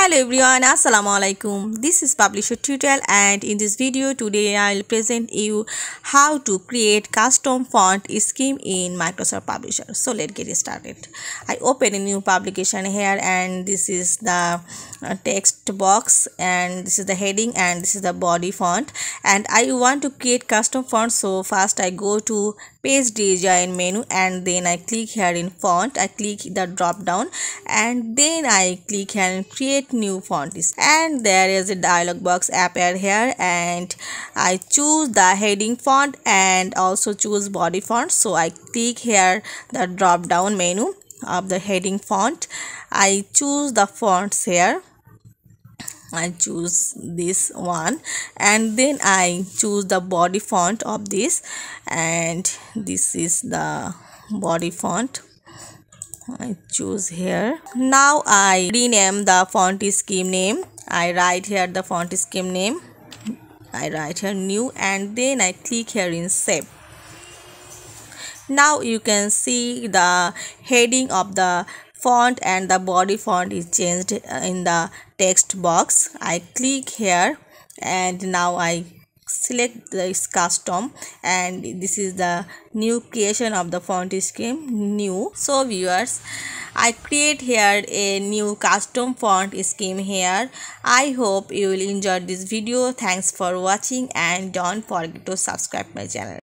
hello everyone assalamu alaikum this is publisher tutorial and in this video today i'll present you how to create custom font scheme in microsoft publisher. So let's get started. I open a new publication here and this is the uh, text box and this is the heading and this is the body font. And i want to create custom font so first i go to page design menu and then i click here in font. I click the drop down and then i click here and create new font. And there is a dialog box appear here and i choose the heading font and also choose body font. So i click here the drop down menu of the heading font. I choose the fonts here. I choose this one and then I choose the body font of this and this is the body font. I choose here. Now I rename the font scheme name. I write here the font scheme name I write here new and then I click here in save. Now you can see the heading of the font and the body font is changed uh, in the text box. I click here and now i select this custom and this is the new creation of the font scheme new. So viewers I create here a new custom font scheme here. I hope you will enjoy this video. Thanks for watching and don't forget to subscribe my channel.